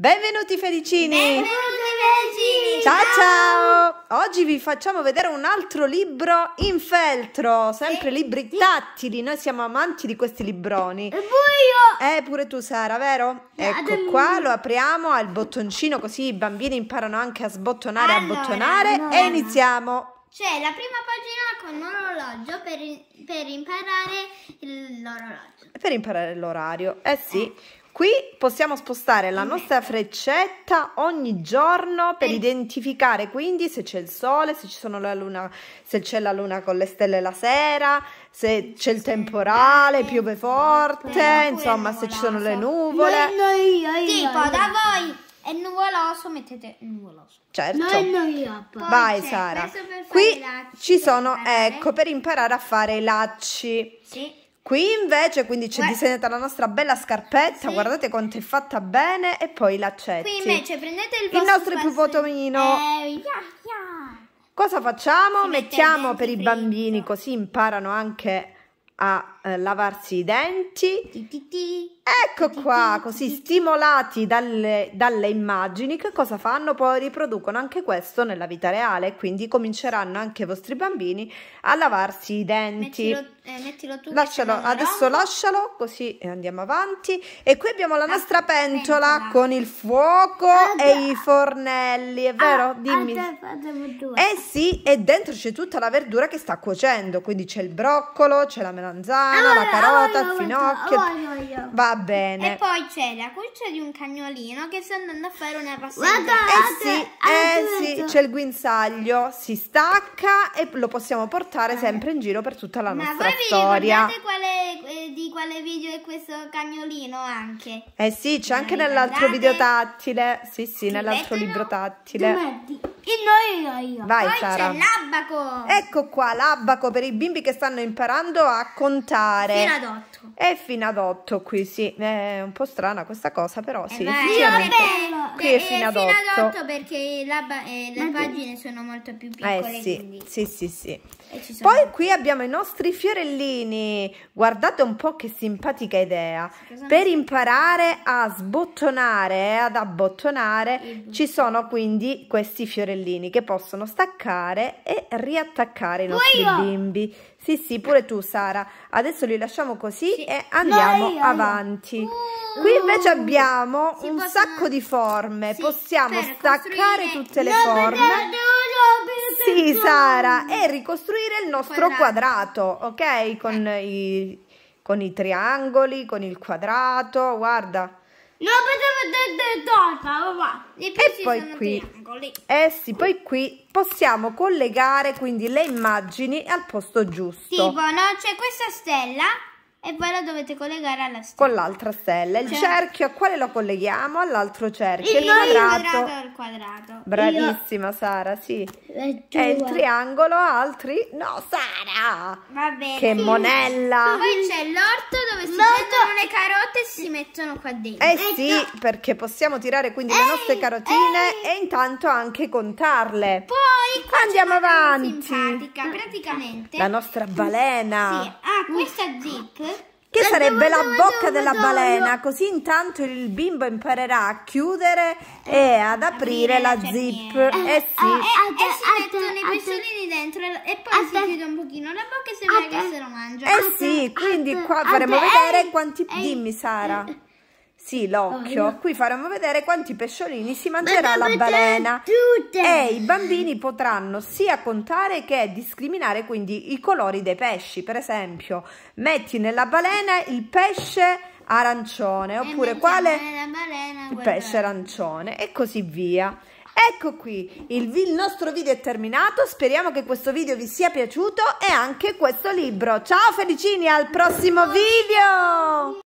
Benvenuti felicini! Benvenuti felicini! Ciao ciao! Oggi vi facciamo vedere un altro libro in feltro, sempre libri tattili, noi siamo amanti di questi libroni. E poi io! Eh, pure tu Sara, vero? Eh, Ecco qua, lo apriamo al bottoncino così i bambini imparano anche a sbottonare e a Allora, abbottonare no. e iniziamo. C'è la prima pagina con l'orologio per, per imparare l'orologio. Per imparare l'orario. Eh sì. Qui possiamo spostare la nostra freccetta ogni giorno per identificare quindi se c'è il sole, se ci sono la luna, se c'è la luna con le stelle la sera, se c'è il temporale, piove forte, insomma, se ci sono le nuvole. Tipo, da voi è nuvoloso, mettete nuvoloso. Certo. Vai Sara. Qui ci sono, imparare. ecco, per imparare a fare i lacci. Sì. Qui invece quindi c'è Guarda- disegnata la nostra bella scarpetta, Sì. guardate quanto è fatta bene e poi laccetti. Qui invece prendete il Il nostro ipopotamino. Eh, ya, ya. Cosa facciamo? Si Mettiamo per i bambini così imparano anche a eh, lavarsi i denti. Ti, ti, ti. Ecco qua, così stimolati dalle, dalle immagini, che cosa fanno? Poi riproducono anche questo nella vita reale, quindi cominceranno anche i vostri bambini a lavarsi i denti. Mettilo, eh, mettilo tu. Lascialo, adesso lascialo così e andiamo avanti. E qui abbiamo la La nostra pentola, pentola. con il fuoco e i fornelli, è vero? Dimmi. Eh sì, e dentro c'è tutta la verdura che sta cuocendo, quindi c'è il broccolo, c'è la melanzana, la carota, il finocchio. Va E bene. poi c'è la cuccia di un cagnolino che sta andando a fare una Eh passeggiata. sì, eh sì, c'è il guinzaglio, si stacca e lo possiamo portare sempre in giro per tutta la Ma nostra voi vi storia. ricordate quale, eh, di quale video è questo cagnolino anche? Eh sì, c'è anche nell'altro video tattile. Sì, sì, nell'altro libro tattile. io. Vai poi Sara. c'è l'abaco. Ecco qua l'abaco per i bimbi che stanno imparando a contare. Fino ad otto. È fino ad 8 qui, sì. È un po' strana questa cosa, però sì, Eh, vabbè, Qui è eh, fino ad fino otto. otto perché l'aba- eh, le pagine sono molto più piccole. Eh sì, quindi. sì, sì, sì. Poi qui abbiamo i nostri fiorellini. Guardate un po' che simpatica idea. Cosa Per imparare a sbottonare e ad abbottonare ci sono quindi questi fiorellini che possono staccare e riattaccare i nostri bimbi. Sì, sì, pure tu Sara. Adesso li lasciamo così Sì. e andiamo. Avanti. Uh, Qui invece abbiamo un possono- sacco di forme. Sì, Possiamo staccare tutte le forme. Sì, Sara, e ricostruire il nostro quadrato, ok? Con i, con i triangoli, con il quadrato, guarda. No, potete torta, papà. E poi qui. triangoli. Eh sì, poi qui possiamo collegare quindi le immagini al posto giusto. Tipo, no? C'è questa stella e voi la dovete collegare alla stella. Con l'altra stella. Il Cioè- cerchio a quale lo colleghiamo? All'altro cerchio. Il Il quadrato quadrato. al quadrato. Bravissima Sara, sì. E il triangolo altri? No, Sara! Va bene. Che monella! Poi c'è l'orto dove si L'orto- prendono le carote e si mettono qua dentro. Eh sì, perché possiamo tirare quindi le nostre carotine e intanto anche contarle. Poi Andiamo avanti. simpatica, praticamente. La nostra balena. Sì, ha questa zip. Che sarebbe la bocca dove, della dove? balena, così intanto il bimbo imparerà a chiudere e ad aprire la zip. cerniera. Eh sì. E, Atte- e si mettono i pesciolini dentro e, poi si chiude un pochino la bocca e sembra che se lo mangia. Eh sì, quindi qua faremo vedere quanti... Dimmi Sara. Sì, l'occhio. Oh, io- Qui faremo vedere quanti pesciolini si mangerà la balena. tutte. E i bambini potranno sia contare che discriminare quindi i colori dei pesci. Per esempio, metti nella balena il pesce arancione oppure quale balena il pesce arancione e così via. Ecco qui, il, il nostro video è terminato, speriamo che questo video vi sia piaciuto e anche questo libro. Ciao felicini, al prossimo video!